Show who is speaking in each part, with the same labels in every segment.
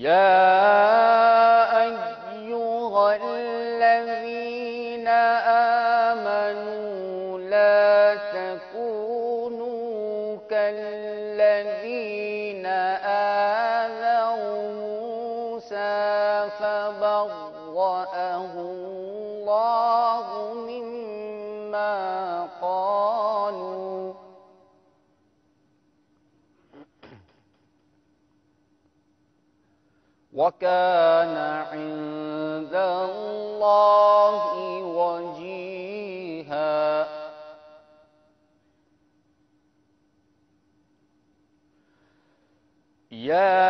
Speaker 1: يا أيها الذين آمنوا لا تكونوا كالذين آذوا موسى فبرأه الله وكان عند الله وجيها. يا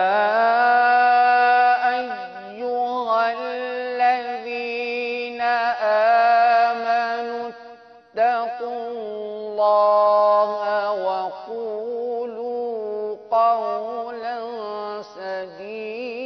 Speaker 1: أيها الذين آمنوا اتقوا الله وقولوا قولا سديدا.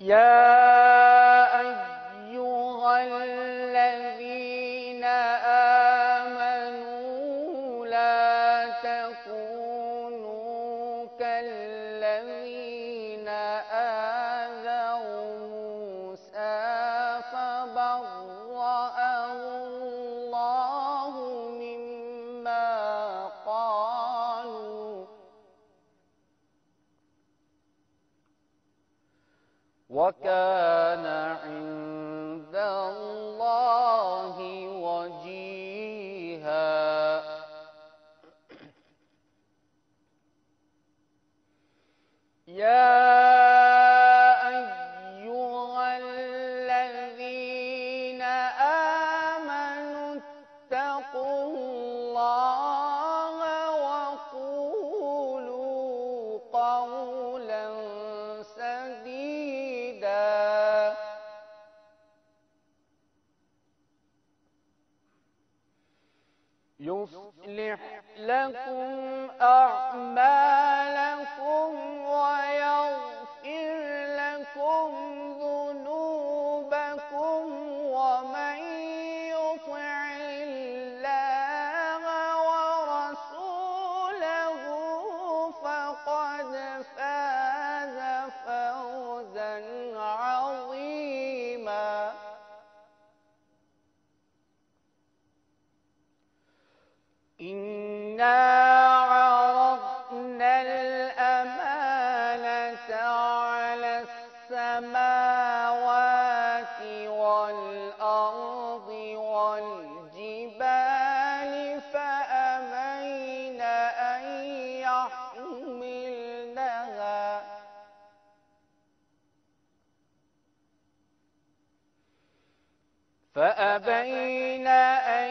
Speaker 1: يا وكان عند يصلح لكم أعمالكم إنا الأمانة على السماوات والأرض والجبال فأمين أن يحملنها فأبين أن